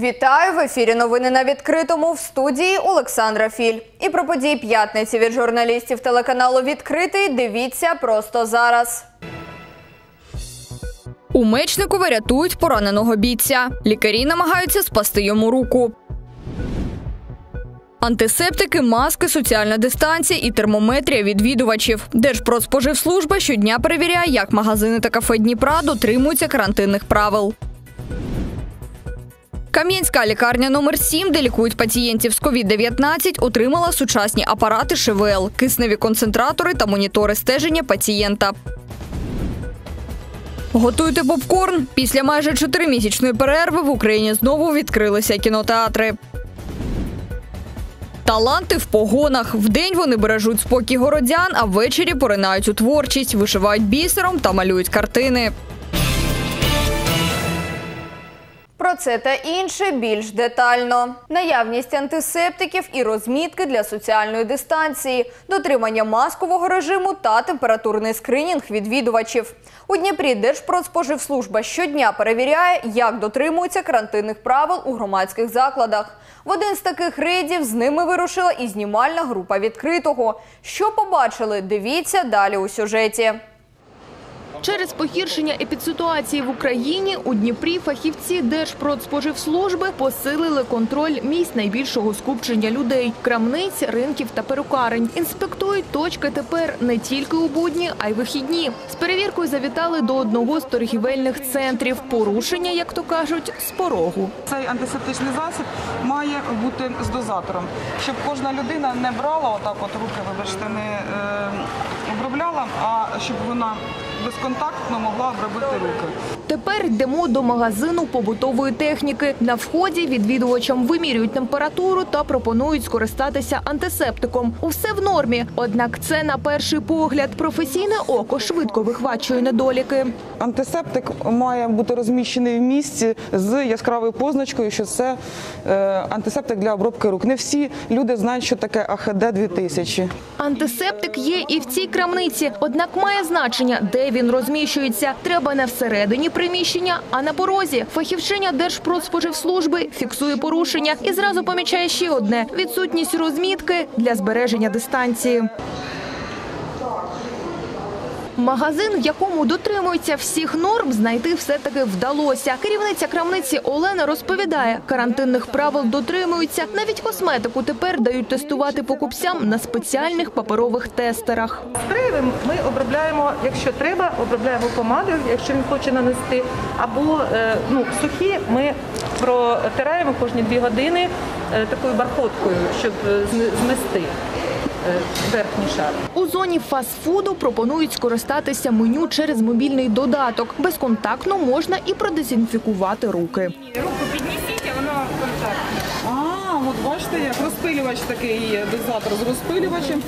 Вітаю в ефірі. Новини на відкритому в студії Олександра Філь. І про події п'ятниці від журналістів телеканалу Відкритий. Дивіться просто зараз. У мечнику рятують пораненого бійця. Лікарі намагаються спасти йому руку. Антисептики, маски, соціальна дистанція і термометрія відвідувачів. Держпродспоживслужба щодня перевіряє, як магазини та кафе Дніпра дотримуються карантинних правил. Кам'янська лікарня номер 7 де лікують пацієнтів з COVID-19, отримала сучасні апарати ШВЛ, кисневі концентратори та монітори стеження пацієнта. Готуйте попкорн. Після майже чотиримісячної перерви в Україні знову відкрилися кінотеатри. Таланти в погонах. Вдень вони бережуть спокій городян, а ввечері поринають у творчість, вишивають бісером та малюють картини. Про це та інше більш детально. Наявність антисептиків і розмітки для соціальної дистанції, дотримання маскового режиму та температурний скринінг відвідувачів. У Дніпрі Держпродспоживслужба щодня перевіряє, як дотримуються карантинних правил у громадських закладах. В один з таких рейдів з ними вирушила і знімальна група відкритого. Що побачили? Дивіться далі у сюжеті. Через погіршення епідситуації в Україні у Дніпрі фахівці Держпродспоживслужби посилили контроль місць найбільшого скупчення людей – крамниць, ринків та перукарень. Інспектують точки тепер не тільки у будні, а й вихідні. З перевіркою завітали до одного з торгівельних центрів. Порушення, як то кажуть, з порогу. Цей антисептичний засіб має бути з дозатором, щоб кожна людина не брала отак, от руки, вибачте, не е, обробляла, а щоб вона безконтактно могла обробити руки. Тепер йдемо до магазину побутової техніки. На вході відвідувачам вимірюють температуру та пропонують скористатися антисептиком. Усе в нормі. Однак це на перший погляд. Професійне око швидко вихвачує недоліки. Антисептик має бути розміщений в місці з яскравою позначкою, що це е, антисептик для обробки рук. Не всі люди знають, що таке АХД 2000. Антисептик є і в цій крамниці, однак має значення, де він розміщується. Треба не всередині приміщення, а на порозі. Фахівчиня Держпродспоживслужби фіксує порушення і зразу помічає ще одне – відсутність розмітки для збереження дистанції. Магазин, в якому дотримуються всіх норм, знайти все-таки вдалося. Керівниця крамниці Олена розповідає, карантинних правил дотримуються. Навіть косметику тепер дають тестувати покупцям на спеціальних паперових тестерах. Спреєм ми обробляємо, якщо треба, обробляємо помадою, якщо він хоче нанести, або е, ну, сухі ми протираємо кожні дві години е, такою бархоткою, щоб е, змести верхній шар. У зоні фастфуду пропонують скористатися меню через мобільний додаток. Безконтактно можна і продезінфікувати руки. Руку піднесіть, а воно контактне. А, от бачите, як розпилювач такий є, дозатор з розпилювачем,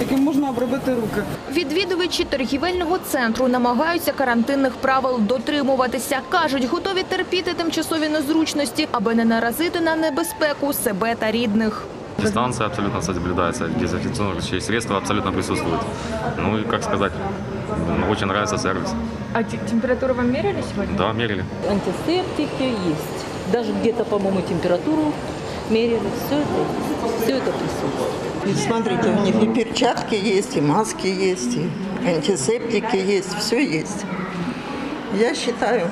яким можна обробити руки. Відвідувачі торгівельного центру намагаються карантинних правил дотримуватися. Кажуть, готові терпіти тимчасові незручності, аби не наразити на небезпеку себе та рідних. Дистанция абсолютно соблюдается, дезинфекционные средства абсолютно присутствуют. Ну и, как сказать, м, очень нравится сервис. А температуру вам меряли сьогодні? Да, мерили. антисептики есть. Даже где-то, по-моему, температуру мерили. Все это есть. Все это присутствует. И смотрите, у них и перчатки есть, и маски есть, и антисептики есть, все есть. Я считаю,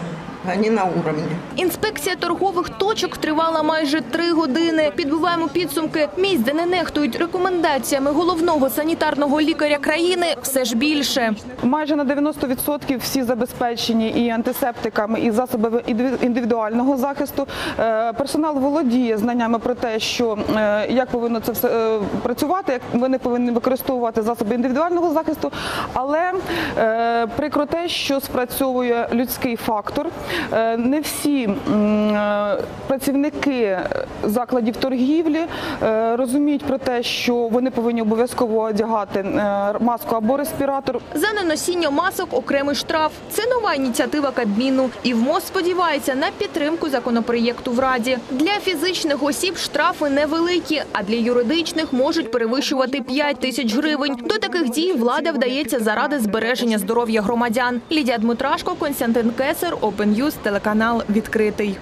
они на уровне. Інспекція торгових точок тривала майже три години. Підбиваємо підсумки. Місць, де не нехтують рекомендаціями головного санітарного лікаря країни, все ж більше. Майже на 90% всі забезпечені і антисептиками, і засобами індивідуального захисту. Е, Персонал володіє знаннями про те, що е, як повинно це все е, працювати, як вони повинні використовувати засоби індивідуального захисту. Але прикро те, що спрацьовує людський фактор. Е, Не всі е, працівники закладів торгівлі е, розуміють про те, що вони повинні обов'язково одягати маску або респіратор. За неносіння масок окремий штраф. Це нова ініціатива Кабміну. І ВМОЗ сподівається на підтримку законопроєкту в Раді. Для фізичних осіб штрафи невеликі, а для юридичних можуть перевищувати 5 тисяч гривень. До таких дій влада вдається заради збереження здоров'я громадян. Лідія Дмитрашко, Константин Кесер, Open News, телеканал відкритий.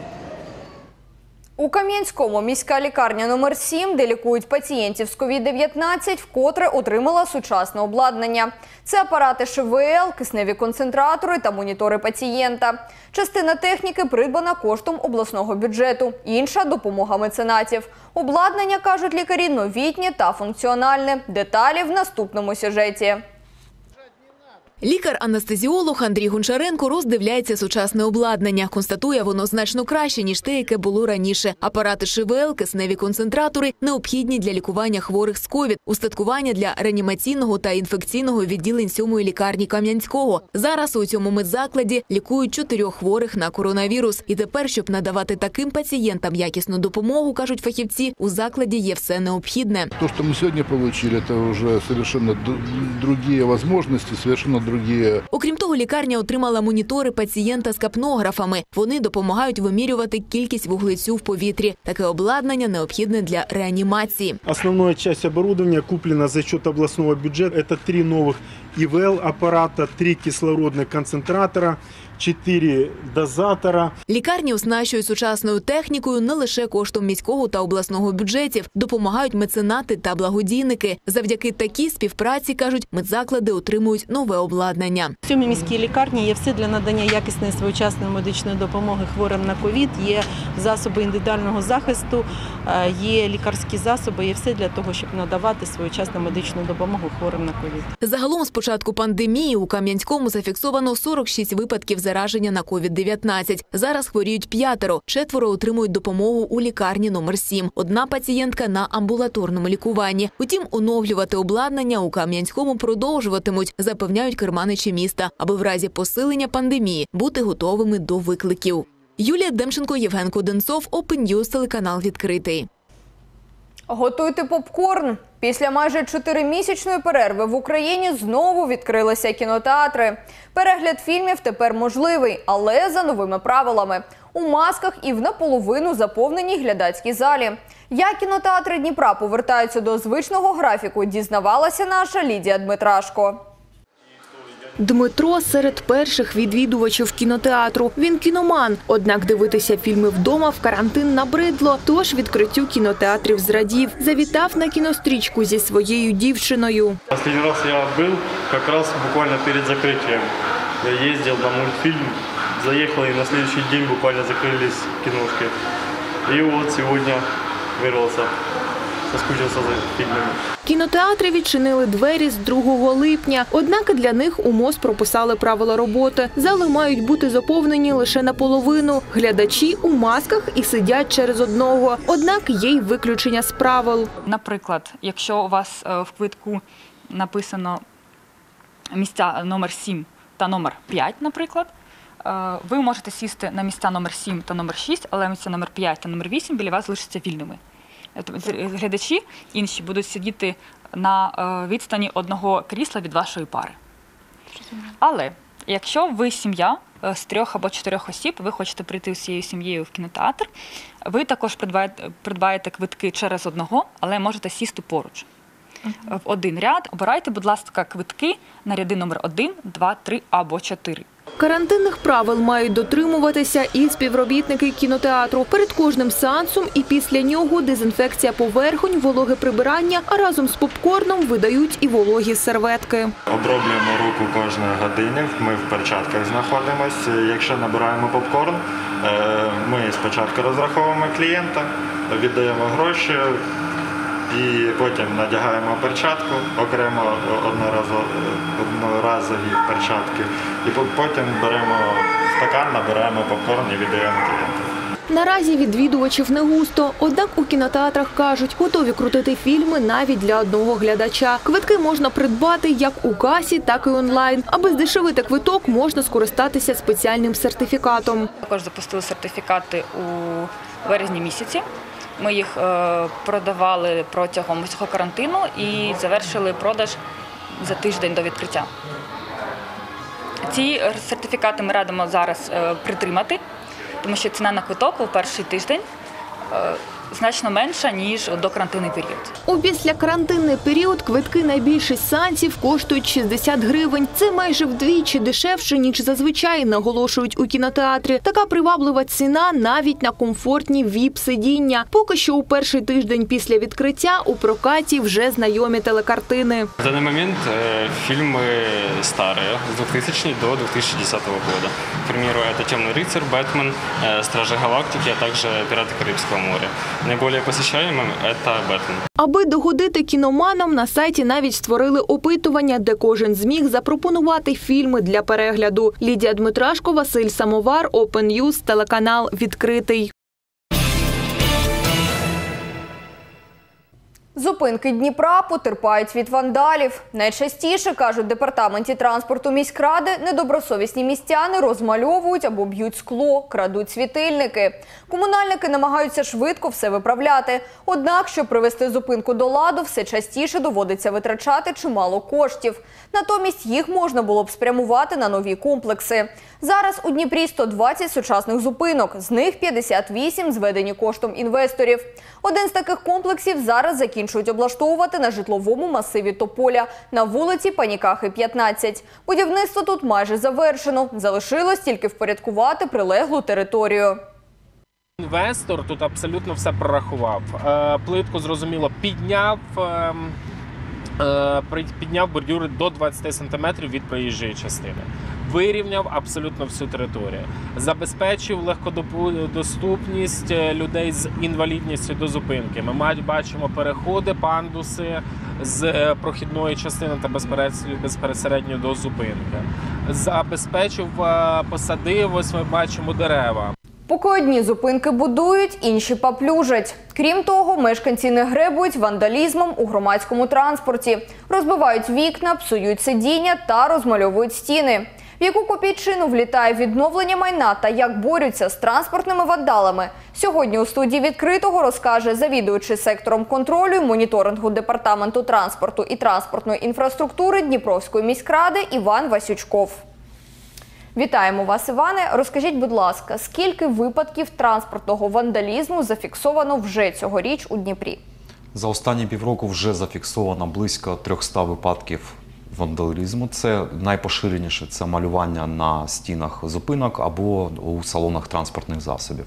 У Кам'янському міська лікарня номер 7, де лікують пацієнтів з COVID-19, вкотре отримала сучасне обладнання. Це апарати ШВЛ, кисневі концентратори та монітори пацієнта. Частина техніки придбана коштом обласного бюджету, інша – допомога меценатів. Обладнання, кажуть лікарі, новітнє та функціональне. Деталі в наступному сюжеті. Лікар-анестезіолог Андрій Гончаренко роздивляється сучасне обладнання. Констатує, воно значно краще, ніж те, яке було раніше. Апарати ШВЛ, кисневі концентратори необхідні для лікування хворих з ковід, устаткування для реанімаційного та інфекційного відділень сьомої лікарні Кам'янського. Зараз у цьому медзакладі лікують чотирьох хворих на коронавірус. І тепер, щоб надавати таким пацієнтам якісну допомогу, кажуть фахівці, у закладі є все необхідне. То, что мы сегодня получили, это уже совершенно другие возможности, совершенно другие Окрім того, лікарня отримала монітори пацієнта з капнографами. Вони допомагають вимірювати кількість вуглецю в повітрі. Таке обладнання необхідне для реанімації. Основна частина обладнання куплена за счет обласного бюджету. Це три новых ИВЛ аппарата, три кислородных концентратора, четыре дозатора. Лікарні оснащують сучасною технікою не лише коштом міського та обласного бюджетів, допомагають меценати та благодійники. Завдяки такій співпраці кажуть, медзаклади отримують нове обладнання. В сьомій міській лікарні є все для надання якісної своєчасної медичної допомоги хворим на ковід. Є засоби індивідуального захисту, е, є лікарські засоби, є все для того, щоб надавати своєчасну медичну допомогу хворим на ковід. Загалом з початку пандемії у Кам'янському зафіксовано 46 випадків зараження на COVID-19. Зараз хворіють п'ятеро, четверо отримують допомогу у лікарні номер 7. Одна пацієнтка на амбулаторному лікуванні. Утім, оновлювати обладнання у Кам'янському продовжуватимуть, запевняють керманичі міста, аби в разі посилення пандемії бути готовими до викликів. Юлія Демченко, Євген Коденцов, News, телеканал відкритий. Готуйте попкорн. Після майже чотиримісячної перерви в Україні знову відкрилися кінотеатри. Перегляд фільмів тепер можливий, але за новими правилами. У масках і в наполовину заповненій глядацькій залі. Як кінотеатри Дніпра повертаються до звичного графіку, дізнавалася наша Лідія Дмитрашко. Дмитро серед перших відвідувачів кінотеатру. Він кіноман. Однак дивитися фільми вдома в карантин набридло. Тож відкриттю кінотеатрів зрадів. Завітав на кінострічку зі своєю дівчиною. Последний раз я был как раз буквально перед закрытием. Я ездил на мультфильм, заехал и на следующий день буквально закрылись киношки. И вот сегодня вырвался, соскучился за фильмами. Кінотеатри відчинили двері з 2 липня. Однак для них у МОЗ прописали правила роботи. Зали мають бути заповнені лише наполовину. Глядачі у масках і сидять через одного. Однак є й виключення з правил. Наприклад, якщо у вас е, в квитку написано місця номер 7 та номер 5, наприклад, е, ви можете сісти на місця номер 7 та номер 6, але місця номер 5 та номер 8 біля вас залишаться вільними. Тобто Глядачі інші будуть сидіти на е, відстані одного крісла від вашої пари. Але якщо ви сім'я е, з трьох або чотирьох осіб, ви хочете прийти усією сім'єю в кінотеатр, ви також придбаєте, придбаєте квитки через одного, але можете сісти поруч. В один ряд обирайте, будь ласка, квитки на ряди номер 1, 2, 3 або 4. Карантинних правил мають дотримуватися і співробітники кінотеатру. Перед кожним сеансом і після нього дезінфекція поверхонь, вологе прибирання, а разом з попкорном видають і вологі серветки. Оброблюємо руку кожної години, ми в перчатках знаходимося. Якщо набираємо попкорн, е, ми спочатку розраховуємо клієнта, віддаємо гроші і потім надягаємо перчатку, окремо одноразові, одноразові перчатки, і потім беремо стакан, набираємо попкорн і віддаємо клієнту. Наразі відвідувачів не густо. Однак у кінотеатрах кажуть, готові крутити фільми навіть для одного глядача. Квитки можна придбати як у касі, так і онлайн. Аби здешевити квиток, можна скористатися спеціальним сертифікатом. Також запустили сертифікати у березні місяці. Ми їх е, продавали протягом цього карантину і завершили продаж за тиждень до відкриття. Ці сертифікати ми радимо зараз е, притримати, тому що ціна на квиток у перший тиждень е, значно менша, ніж до карантинний період. У післякарантинний період квитки на більшість сеансів коштують 60 гривень. Це майже вдвічі дешевше, ніж зазвичай, наголошують у кінотеатрі. Така приваблива ціна навіть на комфортні віп-сидіння. Поки що у перший тиждень після відкриття у прокаті вже знайомі телекартини. В данный момент э, фильмы старые, с 2000 до 2010 года. К примеру, это «Темный рыцарь», «Бэтмен», э, «Стражи Галактики», а также «Пираты Карибского моря». Наиболее посещаемым это «Бэтмен». Аби догодити кіноманам, на сайті навіть створили опитування, де кожен зміг запропонувати фільми для перегляду. Лідія Дмитрашко, Василь Самовар, Open News, телеканал відкритий. Зупинки Дніпра потерпають від вандалів. Найчастіше, кажуть в департаменті транспорту міськради, недобросовісні містяни розмальовують або б'ють скло, крадуть світильники. Комунальники намагаються швидко все виправляти. Однак, щоб привести зупинку до ладу, все частіше доводиться витрачати чимало коштів. Натомість їх можна було б спрямувати на нові комплекси. Зараз у Дніпрі 120 сучасних зупинок, з них 58 зведені коштом інвесторів. Один з таких комплексів зараз закінчують облаштовувати на житловому масиві Тополя на вулиці Панікахи 15. Будівництво тут майже завершено. Залишилось тільки впорядкувати прилеглу територію. Інвестор тут абсолютно все прорахував. Е, Плитку зрозуміло підняв. ем, е, Підняв бордюри до 20 см від проїжджої частини. Вирівняв абсолютно всю територію, забезпечив легкодоступність е, людей з інвалідністю до зупинки. Ми бачимо переходи, пандуси з е, прохідної частини та безпосередньо до зупинки. Забезпечив, е, посадив. Ось ми бачимо дерева. Поки одні зупинки будують, інші паплюжать. Крім того, мешканці не гребують вандалізмом у громадському транспорті, розбивають вікна, псують сидіння та розмальовують стіни. В яку копійчину влітає відновлення майна та як борються з транспортними вандалами, сьогодні у студії відкритого розкаже завідуючий сектором контролю і моніторингу департаменту транспорту і транспортної інфраструктури Дніпровської міськради Іван Васючков. Вітаємо вас, Іване. Розкажіть, будь ласка, скільки випадків транспортного вандалізму зафіксовано вже цьогоріч у Дніпрі? За останні півроку вже зафіксовано близько 300 випадків вандалізму. Це найпоширеніше це малювання на стінах зупинок або у салонах транспортних засобів.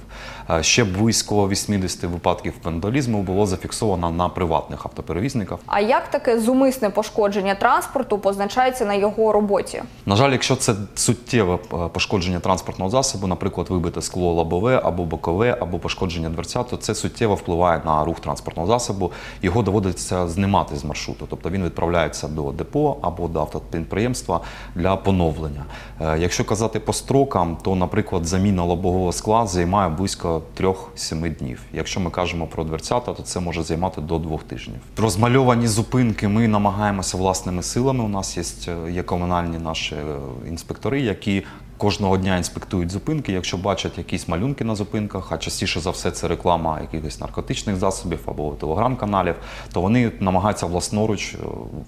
Е, Ще близько 80 випадків вандалізму було зафіксовано на приватних автоперевізниках. А як таке зумисне пошкодження транспорту позначається на його роботі? На жаль, якщо це суттєве е, пошкодження транспортного засобу, наприклад, вибите скло лобове або бокове, або пошкодження дверця, то це суттєво впливає на рух транспортного засобу. Його доводиться знімати з маршруту, тобто він відправляється до депо або до автопідприємства для поновлення. Е, Якщо казати по строкам, то, наприклад, заміна лобового скла займає близько 3-7 днів. Якщо ми кажемо про дверцята, то це може займати до двох тижнів. Розмальовані зупинки ми намагаємося власними силами. У нас є, е, є комунальні наші е, інспектори, які кожного дня інспектують зупинки. Якщо бачать якісь малюнки на зупинках, а частіше за все це реклама якихось наркотичних засобів або телеграм-каналів, то вони намагаються власноруч е,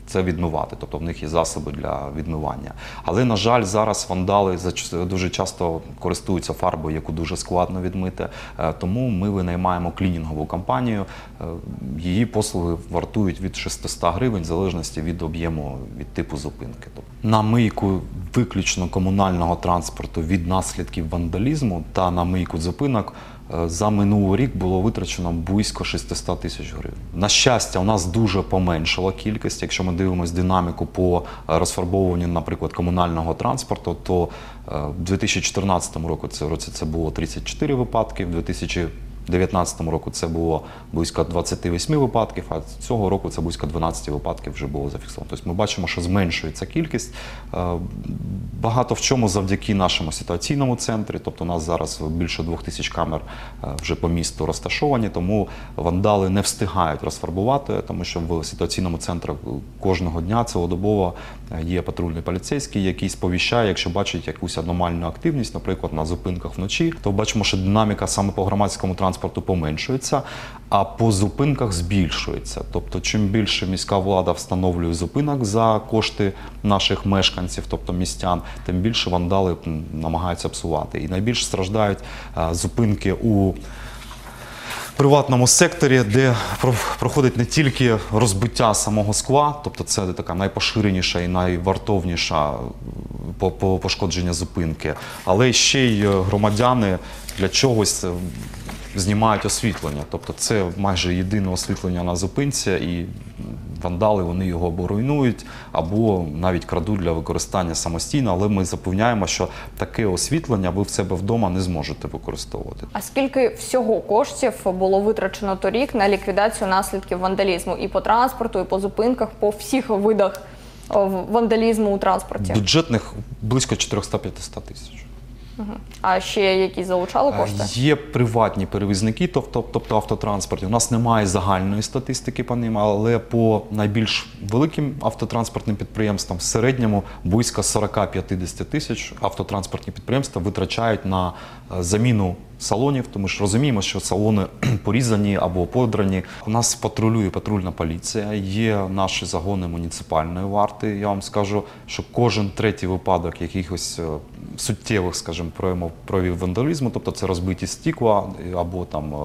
це відмивати. Тобто в них є засоби для відмивання. Але на жаль, зараз вандали дуже часто користуються фарбою, яку дуже складно відмити. Е, Тому ми винаймаємо клінінгову компанію. Е, Її послуги вартують від 600 гривень в залежності від об'єму від типу зупинки. Тобто на мийку виключно комунального транспорту від наслідків вандалізму та на мийку зупинок е, за минулий рік було витрачено близько 600 тисяч гривень. На щастя, у нас дуже поменшила кількість. Якщо ми дивимося динаміку по е, розфарбовуванню, наприклад, комунального транспорту, то е, в 2014 році це було 34 випадки, в 2000 2019 року це було близько 28 випадків, а цього року це близько 12 випадків вже було зафіксовано. Тобто ми бачимо, що зменшується кількість. Е, Багато в чому завдяки нашому ситуаційному центрі. Тобто у нас зараз більше двох тисяч камер е, вже по місту розташовані, тому вандали не встигають розфарбувати, тому що в ситуаційному центрі кожного дня цілодобово е, є патрульний поліцейський, який сповіщає, якщо бачить якусь аномальну активність, наприклад, на зупинках вночі, то бачимо, що динаміка саме по громадському транспорту поменшується, а по зупинках збільшується. Тобто, чим більше міська влада встановлює зупинок за кошти наших мешканців, тобто містян, тим більше вандали намагаються псувати. І найбільше страждають е, зупинки у приватному секторі, де проходить не тільки розбиття самого скла, тобто це така найпоширеніша і найвартовніша е, по- по- пошкодження зупинки, але ще й е, громадяни для чогось знімають освітлення. Тобто це майже єдине освітлення на зупинці, і вандали вони його або руйнують, або навіть крадуть для використання самостійно. Але ми запевняємо, що таке освітлення ви в себе вдома не зможете використовувати. А скільки всього коштів було витрачено торік на ліквідацію наслідків вандалізму і по транспорту, і по зупинках, по всіх видах вандалізму у транспорті? Бюджетних близько 400-500 тисяч. А ще які залучали кошти? Є приватні перевізники, тобто, тобто автотранспорті. У нас немає загальної статистики по ним, але по найбільш великим автотранспортним підприємствам в середньому близько 40-50 тисяч автотранспортні підприємства витрачають на е, заміну салонів, тому що розуміємо, що салони порізані або подрані. У нас патрулює патрульна поліція, є наші загони муніципальної варти. Я вам скажу, що кожен третій випадок якихось е, суттєвих, скажімо, проявів, вандалізму, тобто це розбиті стікла е, або там е,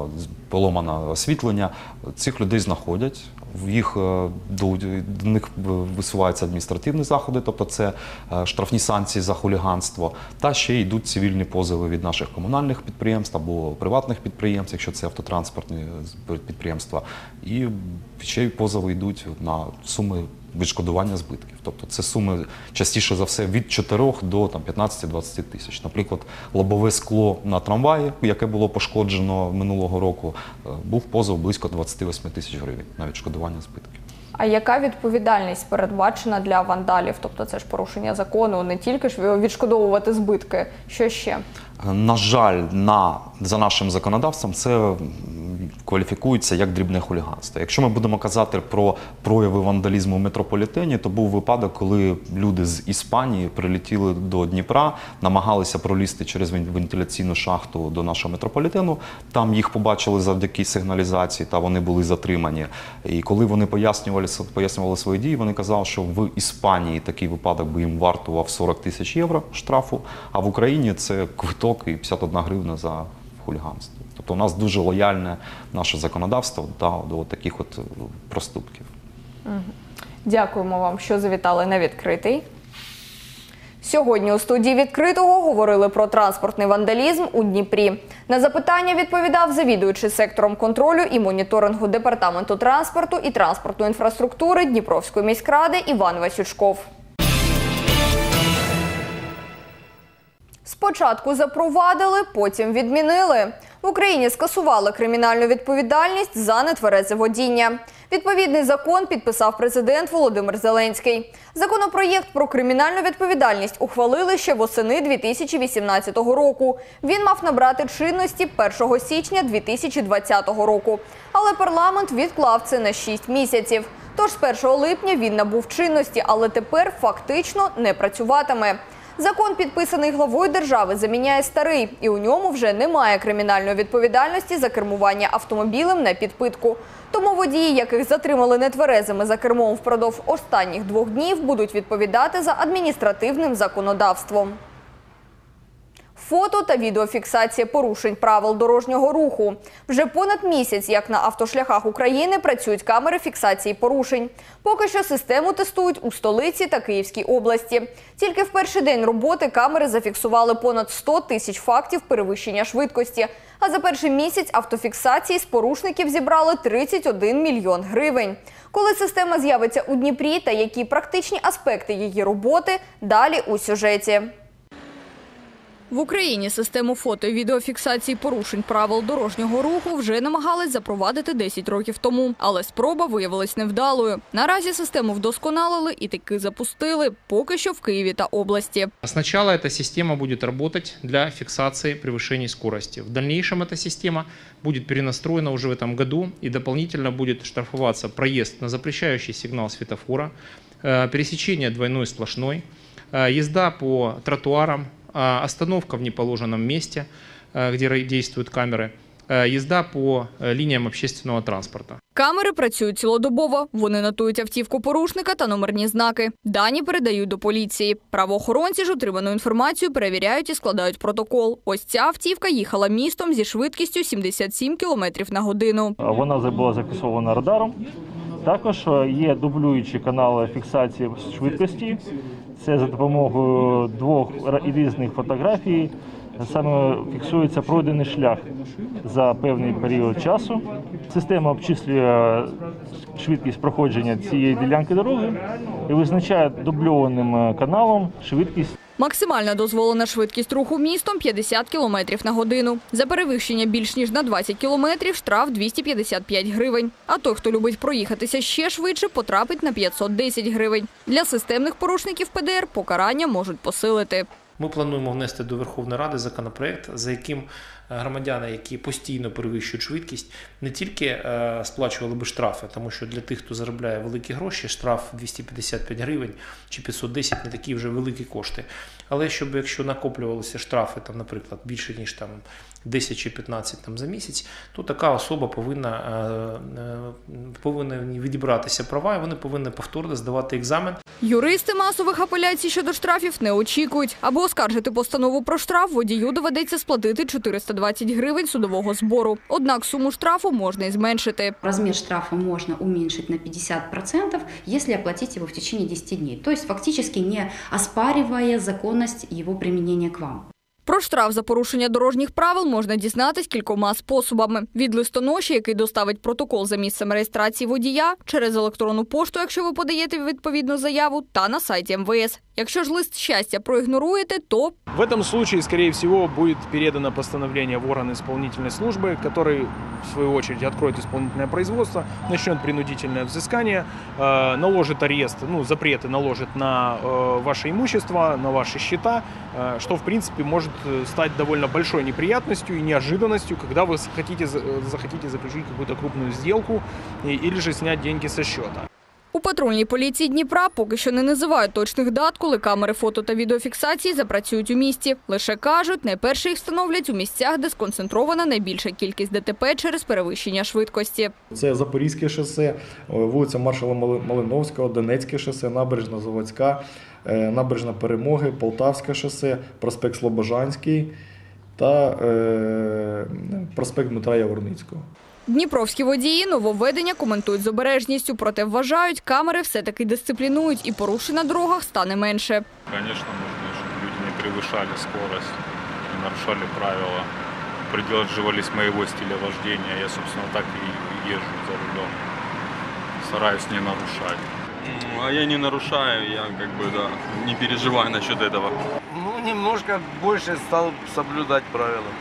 поломане освітлення, цих людей знаходять. Їх е, до, до них висуваються адміністративні заходи, тобто це е, штрафні санкції за хуліганство, та ще йдуть цивільні позови від наших комунальних підприємств або приватних підприємств, якщо це автотранспортні е, підприємства, і ще й позови йдуть на суми відшкодування збитків. Тобто це суми частіше за все від 4 до 15-20 тисяч. Наприклад, лобове скло на трамваї, яке було пошкоджено минулого року, е, був позов близько 28 тисяч гривень на відшкодування збитків. А яка відповідальність передбачена для вандалів? Тобто це ж порушення закону, не тільки ж відшкодовувати збитки. Що ще? На жаль, на, за нашим законодавством це м, кваліфікується як дрібне хуліганство. Якщо ми будемо казати про прояви вандалізму в метрополітені, то був випадок, коли люди з Іспанії прилетіли до Дніпра, намагалися пролізти через вен- вентиляційну шахту до нашого метрополітену. Там їх побачили завдяки сигналізації, та вони були затримані. І коли вони пояснювали, пояснювали свої дії, вони казали, що в Іспанії такий випадок би їм вартував 40 тисяч євро штрафу, а в Україні це квиток і 51 гривна за хуліганство. Тобто у нас дуже лояльне наше законодавство да, до таких от е, проступків. Дякуємо вам, що завітали на відкритий. Сьогодні у студії відкритого говорили про транспортний вандалізм у Дніпрі. На запитання відповідав завідуючий сектором контролю і моніторингу департаменту транспорту і транспортної інфраструктури Дніпровської міськради Іван Васючков. Спочатку запровадили, потім відмінили. В Україні скасували кримінальну відповідальність за нетверезе водіння. Відповідний закон підписав президент Володимир Зеленський. Законопроєкт про кримінальну відповідальність ухвалили ще восени 2018 року. Він мав набрати чинності 1 січня 2020 року. Але парламент відклав це на 6 місяців. Тож з 1 липня він набув чинності, але тепер фактично не працюватиме. Закон, підписаний главою держави, заміняє старий, і у ньому вже немає кримінальної відповідальності за кермування автомобілем на підпитку. Тому водії, яких затримали нетверезими за кермом впродовж останніх двох днів, будуть відповідати за адміністративним законодавством. Фото та відеофіксація порушень правил дорожнього руху. Вже понад місяць, як на автошляхах України, працюють камери фіксації порушень. Поки що систему тестують у столиці та Київській області. Тільки в перший день роботи камери зафіксували понад 100 тисяч фактів перевищення швидкості. А за перший місяць автофіксації з порушників зібрали 31 мільйон гривень. Коли система з'явиться у Дніпрі та які практичні аспекти її роботи, далі у сюжеті. В Україні систему фото і відеофіксації порушень правил дорожнього руху вже намагались запровадити 10 років тому, але спроба виявилась невдалою. Наразі систему вдосконалили і таки запустили, поки що в Києві та області. Сначала эта система будет работать для фиксации превышений скорости. В дальнейшем эта система будет перенастроена уже в этом году и дополнительно будет штрафоваться проезд на запрещающий сигнал светофора, э, пересечение двойной сплошной, э, езда по тротуарам, э, остановка в неположенном месте, э, где ра- действуют камеры, э, езда по э, линиям общественного транспорта. Камери працюють цілодобово. Вони нотують автівку порушника та номерні знаки. Дані передають до поліції. Правоохоронці ж отриману інформацію перевіряють і складають протокол. Ось ця автівка їхала містом зі швидкістю 77 км на годину. Вона була зафіксована радаром. Також е, є дублюючі канали фіксації швидкості. Це за допомогою двох різних фотографій. Саме фіксується пройдений шлях за певний період часу. Система обчислює швидкість проходження цієї ділянки дороги і визначає дубльованим е, каналом швидкість Максимальна дозволена швидкість руху містом 50 км на годину. За перевищення більш ніж на 20 км штраф 255 гривень. А той, хто любить проїхатися ще швидше, потрапить на 510 гривень. Для системних порушників ПДР покарання можуть посилити. Ми плануємо внести до Верховної Ради законопроект, за яким е, громадяни, які постійно перевищують швидкість, не тільки е, сплачували би штрафи, тому що для тих, хто заробляє великі гроші, штраф 255 гривень чи 510 не такі вже великі кошти. Але щоб якщо накоплювалися штрафи, там, наприклад, більше ніж там 10 чи 15 там, за місяць, то така особа повинна, е, е, повинна відібратися права, і вони повинні повторно здавати екзамен. Юристи масових апеляцій щодо штрафів не очікують. Аби оскаржити постанову про штраф, водію доведеться сплатити 420 гривень судового збору. Однак суму штрафу можна і зменшити. Размер штрафа можно уменьшить на 50%, если оплатить его в течение 10 дней. То есть фактически не оспаривая законность его применения к вам. Про штраф за порушення дорожніх правил можна дізнатись кількома способами: від листоноші, який доставить протокол за місцем реєстрації водія, через електронну пошту, якщо ви подаєте відповідну заяву, та на сайті МВС. Якщо ж лист щастя проігноруєте, то В этом случае, скорее всего, будет передано постановление в орган исполнительной службы, который, в свою очередь, откроет исполнительное производство, начнет принудительное взыскание, э, наложит арест, ну, запреты наложит на э, ваше имущество, на ваши счета, э, что, в принципе, может э, стать довольно большой неприятностью и неожиданностью, когда вы захотите, за- э, захотите заключить какую-то крупную сделку и- или же снять деньги со счета. у патрульній поліції Дніпра поки що не називають точних дат, коли камери фото та відеофіксації запрацюють у місті. Лише кажуть, найперше їх встановлять у місцях, де сконцентрована найбільша кількість ДТП через перевищення швидкості. Це Запорізьке шосе, е, вулиця Маршала Малиновського, Донецьке шосе, Набережна Заводська, е, Набережна Перемоги, Полтавське шосе, проспект Слобожанський та е, проспект Дмитра Яворницького. Дніпровські водії нововведення коментують з обережністю, проте вважають, камери все-таки дисциплінують і порушень на дорогах стане менше. Конечно, нужно, чтобы люди не превышали скорость, не нарушали правила, придерживались моего стиля вождения. Я, собственно, так и езжу за рулем. Стараюсь не нарушать. А я не нарушаю, я как бы, да, не переживаю насчет этого. Ну, немножко больше стал соблюдать правила.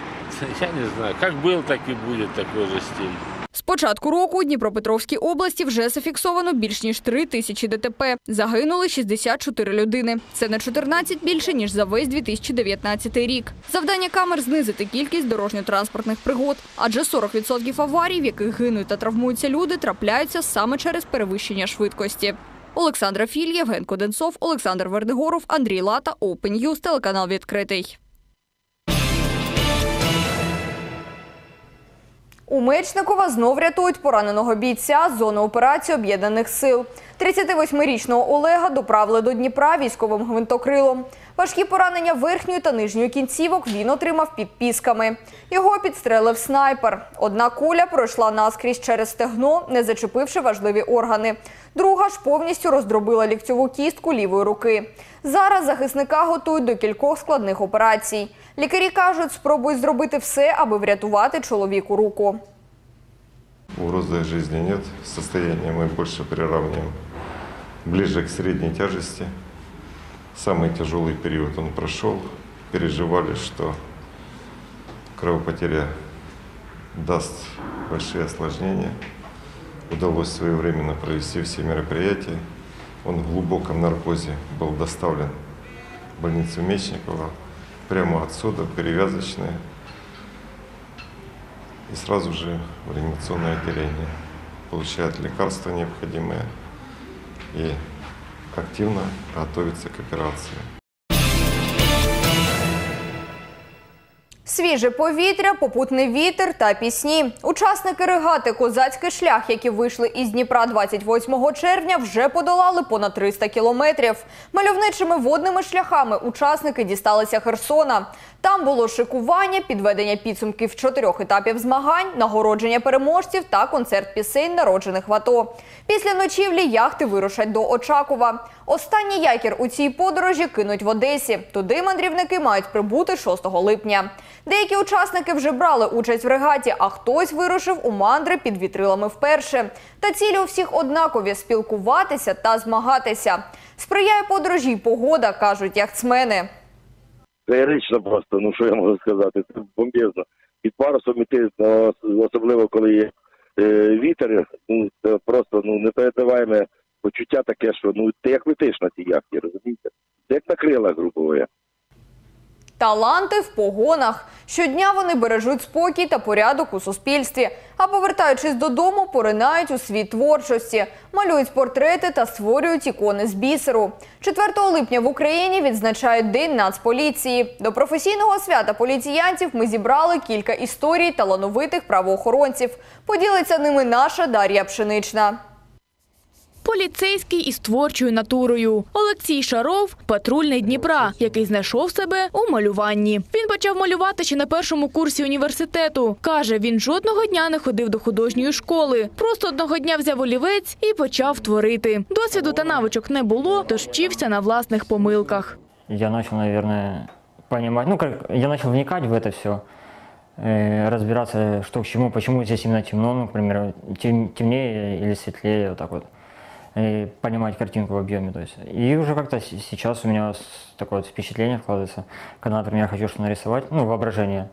Я не знаю, как был, так и будет такой же стиль. З початку року у Дніпропетровській області вже зафіксовано більш ніж 3 тисячі ДТП. Загинули 64 людини. Це на 14 більше, ніж за весь 2019 рік. Завдання камер – знизити кількість дорожньо-транспортних пригод. Адже 40% аварій, в яких гинуть та травмуються люди, трапляються саме через перевищення швидкості. Олександра Філь, Євген Коденцов, Олександр Вернигоров, Андрій Лата, Open News, телеканал «Відкритий». У Мечникова знов рятують пораненого бійця з зони операції Об'єднаних сил. 38-річного Олега доправили до Дніпра військовим гвинтокрилом. Важкі поранення верхньої та нижньої кінцівок він отримав під пісками. Його підстрелив снайпер. Одна куля пройшла наскрізь через стегно, не зачепивши важливі органи Друга ж повністю роздробила ліктьову кістку лівої руки. Зараз захисника готують до кількох складних операцій. Лікарі кажуть, спробують зробити все, аби врятувати чоловіку руку. Угрозы жизни нет. Состояние мы больше приравниваем ближе к средней тяжести. Самый тяжелый период он прошел. Переживали, что кровопотеря даст большие осложнения. Удалось своевременно провести все мероприятия. Он в глубоком наркозе был доставлен в больницу Мечникова. Прямо отсюда, перевязочная. И сразу же в реанимационное отделение. Получает лекарства необходимые и активно готовится к операции. Свіже повітря, попутний вітер та пісні. Учасники регати Козацький шлях, які вийшли із Дніпра 28 червня, вже подолали понад 300 кілометрів. Мальовничими водними шляхами учасники дісталися Херсона. Там було шикування, підведення підсумків чотирьох етапів змагань, нагородження переможців та концерт пісень, народжених в АТО. Після ночівлі яхти вирушать до Очакова. Останній якір у цій подорожі кинуть в Одесі. Туди мандрівники мають прибути 6 липня. Деякі учасники вже брали участь в регаті, а хтось вирушив у мандри під вітрилами вперше. Та цілі у всіх однакові спілкуватися та змагатися. Сприяє подорожі й погода, кажуть яхтсмени. Феєрично просто, ну що я можу сказати, це бомбезно. Під парусом іти, ну, особливо коли є е, вітер, ну це просто ну непередаваємо почуття таке, що ну ти як летиш на цій яхті, розумієте? Як на крилах, грубо говоря. Таланти в погонах. Щодня вони бережуть спокій та порядок у суспільстві. А повертаючись додому, поринають у світ творчості, малюють портрети та створюють ікони з бісеру. 4 липня в Україні відзначають День Нацполіції. До професійного свята поліціянтів ми зібрали кілька історій талановитих правоохоронців. Поділиться ними наша Дар'я Пшенична. Поліцейський із творчою натурою. Олексій Шаров – патрульний Дніпра, який знайшов себе у малюванні. Він почав малювати ще на першому курсі університету. Каже, він жодного дня не ходив до художньої школи. Просто одного дня взяв олівець і почав творити. Досвіду та навичок не було, тож вчився на власних помилках. Я начал, наверное, понимать, ну, я начал вникать в это все, разбираться, что к чему, почему здесь именно темно, ну, к примеру, тем- темнее или светлее, вот так вот, и понимать картинку в объеме, то есть. И уже как-то сейчас у меня такое вот впечатление вкладывается, когда, например, я хочу что нарисовать, ну, воображение,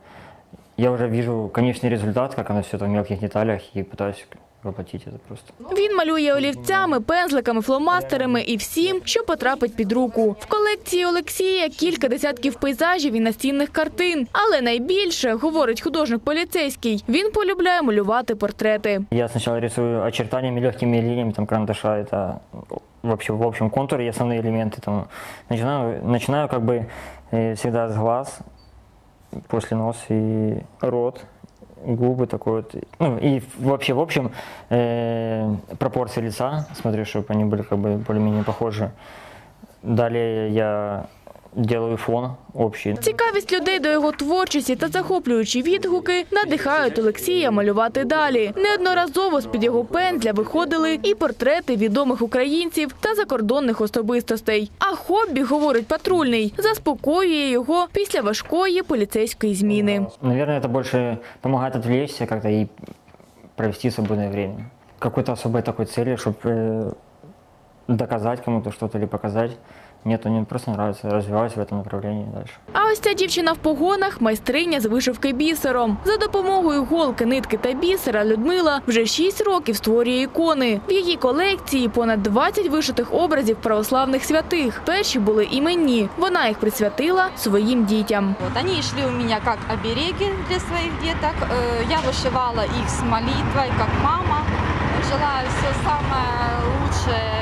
я уже вижу конечный результат, как оно все это в мелких деталях, и пытаюсь воплотить это просто. Він малює олівцями, пензликами, фломастерами і всім, що потрапить під руку. В колекції Олексія кілька десятків пейзажів і настінних картин. Але найбільше, говорить художник поліцейський, він полюбляє малювати портрети. Я сначала рисую очертаниями, легкими линиями там карандаша, это вообще в общем контур и основные элементы. Там. Начинаю, начинаю как бы э, всегда с глаз, после нос и рот, губы такой вот. Ну и вообще в общем э, пропорции лица, смотрю, чтобы они были как бы более-менее похожи. Далее я делаю фон общий. Цікавість людей до його творчості та захоплюючі відгуки надихають Олексія малювати далі. Неодноразово з-під його пензля виходили і портрети відомих українців та закордонних особистостей. А хобі, говорить патрульний, заспокоює його після важкої поліцейської зміни. Наверное, это больше помогает отвлечься как-то и провести свободное время. Какой-то особой такой цели, чтобы доказать кому-то что-то или показать. Нет, мне просто нравится, развиваюсь в этом направлении дальше. А ось ця дівчина в погонах майстриня з вишивки бісером. За допомогою голки, нитки та бісера Людмила вже 6 років створює ікони. В її колекції понад 20 вишитих образів православних святих. Перші були іменні. Вона їх присвятила своїм дітям. Вот они шли у меня как обереги для своих деток. Э, Я вышивала их с молитвой, как мама. Желаю все самое лучшее и все,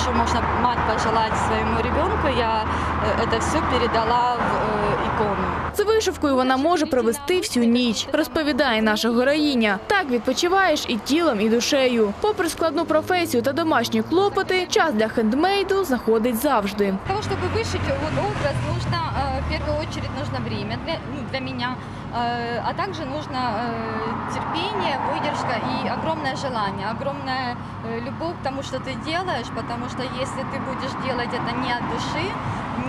что можно мать пожелать своему ребенку, я э, это все передала в э, икону. З вишивкою вона може провести всю ніч, розповідає наша героїня. Так відпочиваєш і тілом, і душею. Попри складну професію та домашні клопоти, час для хендмейду знаходить завжди. Для того, чтобы вышить вот образ, нужно э, в первую очередь нужно время для, ну, для меня, э, а также нужно э, терпение, выдержка и огромное желание, огромная э, любовь к тому, что ты делаешь, потому что если ты будешь делать это не от души,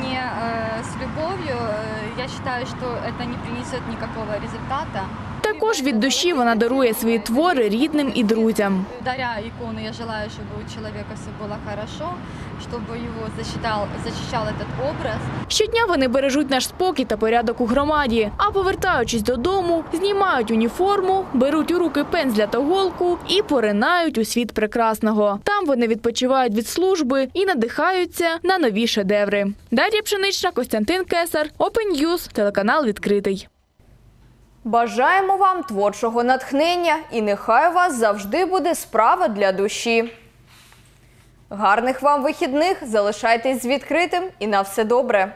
не э, с любовью, э, я считаю, что это не принесет никакого результата. Також від душі вона дарує свої твори рідним і друзям. Даря икону, я желаю, чтобы у человека все было хорошо, чтобы его защищал, защищал этот образ. Щодня вони бережуть наш спокій та порядок у громаді. А повертаючись додому, знімають уніформу, беруть у руки пензля та голку і поринають у світ прекрасного. Там вони відпочивають від служби і надихаються на нові шедеври. Дар'я Пшенична, Костянтин Кесар, Open News, телеканал відкритий. Бажаємо вам творчого натхнення і нехай у вас завжди буде справа для душі. Гарних вам вихідних, залишайтесь з відкритим і на все добре.